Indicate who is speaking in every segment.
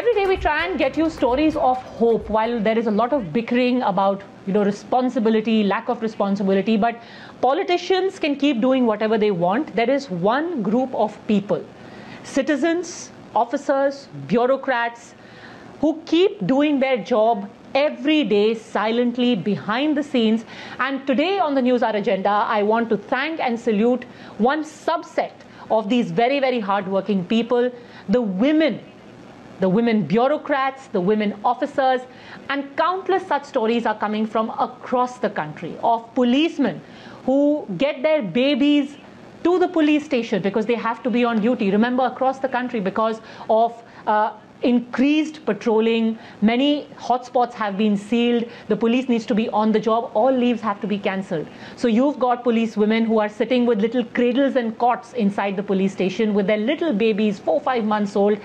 Speaker 1: day we try and get you stories of hope while there is a lot of bickering about you know responsibility lack of responsibility. But politicians can keep doing whatever they want. There is one group of people citizens officers bureaucrats who keep doing their job every day silently behind the scenes. And today on the news hour agenda i want to thank and salute one subset of these very very hardworking people the women the women bureaucrats, the women officers, and countless such stories are coming from across the country of policemen who get their babies to the police station because they have to be on duty. Remember, across the country, because of uh, increased patrolling, many hotspots have been sealed. The police needs to be on the job. All leaves have to be cancelled. So you've got police women who are sitting with little cradles and cots inside the police station with their little babies, four, five months old.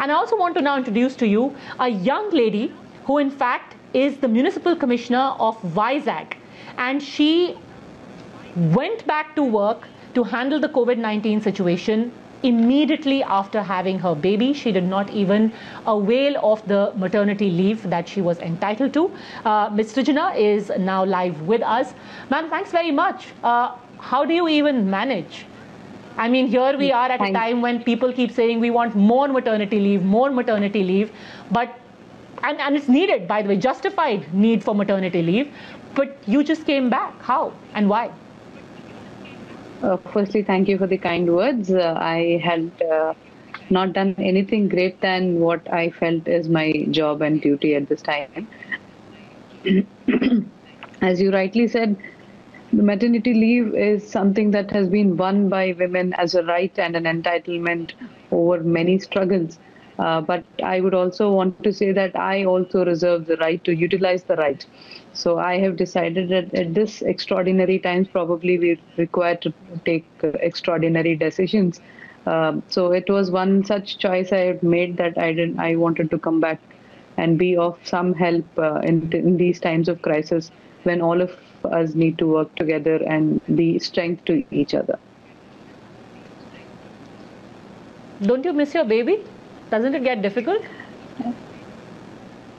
Speaker 1: And I also want to now introduce to you a young lady who, in fact, is the municipal commissioner of Vizag. And she went back to work to handle the COVID 19 situation immediately after having her baby. She did not even avail of the maternity leave that she was entitled to. Uh, Ms. Is now live with us. Ma'am, thanks very much. Uh, how do you even manage? I mean, here we are at a time when people keep saying we want more maternity leave, more maternity leave, but and, and it's needed, by the way, justified need for maternity leave, but you just came back. How and why?
Speaker 2: Uh, firstly, thank you for the kind words. Uh, I had uh, not done anything great than what I felt is my job and duty at this time. As you rightly said, the maternity leave is something that has been won by women as a right and an entitlement over many struggles. Uh, but I would also want to say that I also reserve the right to utilize the right. So I have decided that at this extraordinary times, probably we're required to take uh, extraordinary decisions. Um, so it was one such choice I had made that I didn't. I wanted to come back and be of some help uh, in, in these times of crisis when all of us need to work together and be strength to each other.
Speaker 1: Don't you miss your baby? Doesn't it get difficult?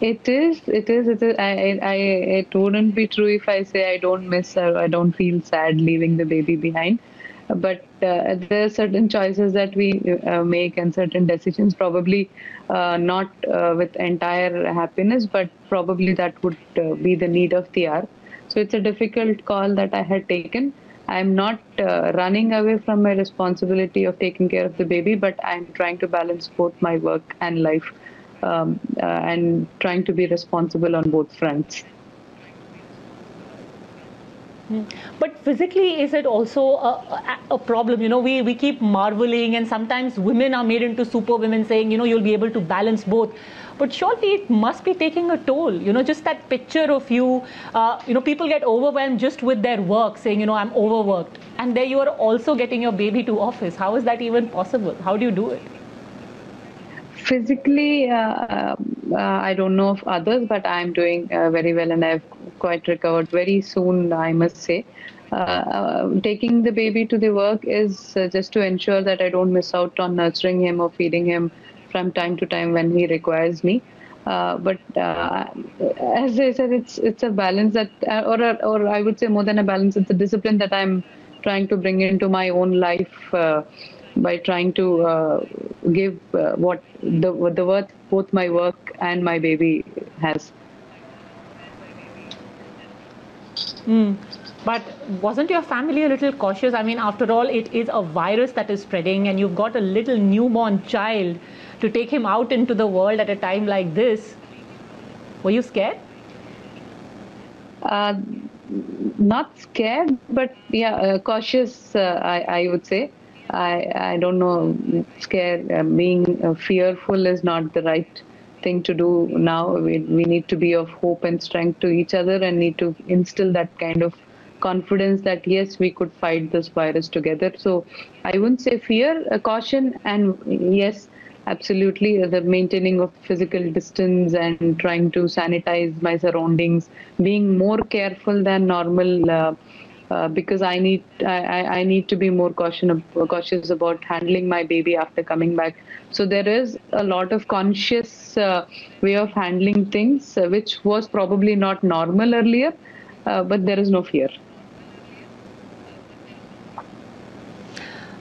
Speaker 2: It is. It is. It is. I, I. It wouldn't be true if I say I don't miss her. I don't feel sad leaving the baby behind. But uh, there are certain choices that we uh, make and certain decisions, probably uh, not uh, with entire happiness, but probably that would uh, be the need of the hour. So it's a difficult call that I had taken. I'm not uh, running away from my responsibility of taking care of the baby, but I'm trying to balance both my work and life um, uh, and trying to be responsible on both fronts.
Speaker 1: But physically, is it also a, a, a, problem? You know, we, we keep marveling, and sometimes women are made into super women saying, you know, you'll be able to balance both. But surely it must be taking a toll. You know, just that picture of you, uh, you know, people get overwhelmed just with their work, saying, you know, I'm overworked. And there you are also getting your baby to office. How is that even possible? How do you do it?
Speaker 2: Physically, uh, uh, I don't know of others, but I'm doing uh, very well and I've quite recovered very soon, I must say. Uh, uh, taking the baby to the work is uh, just to ensure that I don't miss out on nurturing him or feeding him from time to time when he requires me. but as I said, it's it's a balance that, or or I would say more than a balance, it's a discipline that I'm trying to bring into my own life by trying to uh, give uh, what the the worth both my work and my baby has.
Speaker 1: Mm. But wasn't your family a little cautious? I mean, after all, it is a virus that is spreading, and you've got a little newborn child to take him out into the world at a time like this. Were you scared?
Speaker 2: Uh, not scared, but yeah, uh, cautious. Uh, I I would say. I I don't know. Scared, uh, being uh, fearful is not the right thing to do now. We we need to be of hope and strength to each other, and need to instill that kind of confidence that yes, we could fight this virus together. So I wouldn't say fear, caution, and yes, absolutely uh, the maintaining of physical distance and trying to sanitize my surroundings, being more careful than normal. Uh, uh, because I need I, I need to be more cautious cautious about handling my baby after coming back. So there is a lot of conscious uh, way of handling things, uh, which was probably not normal earlier, uh, but there is no fear.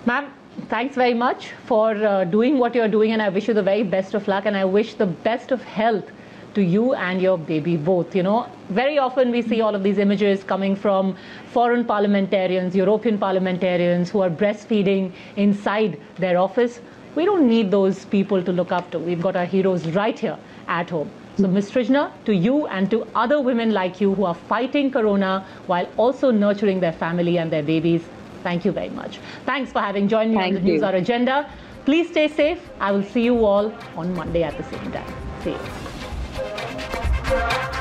Speaker 1: Ma'am, thanks very much for uh, doing what you're doing, and I wish you the very best of luck, and I wish the best of health to you and your baby both. You know, very often we see all of these images coming from foreign parliamentarians, European parliamentarians who are breastfeeding inside their office. We don't need those people to look up to. We've got our heroes right here at home. So, Ms. Srijana, to you and to other women like you who are fighting corona while also nurturing their family and their babies, thank you very much. Thanks for having joined me
Speaker 2: Thank
Speaker 1: on the News. Hour Agenda. Please stay safe. I will see you all on Monday at the same time. See you. Yeah.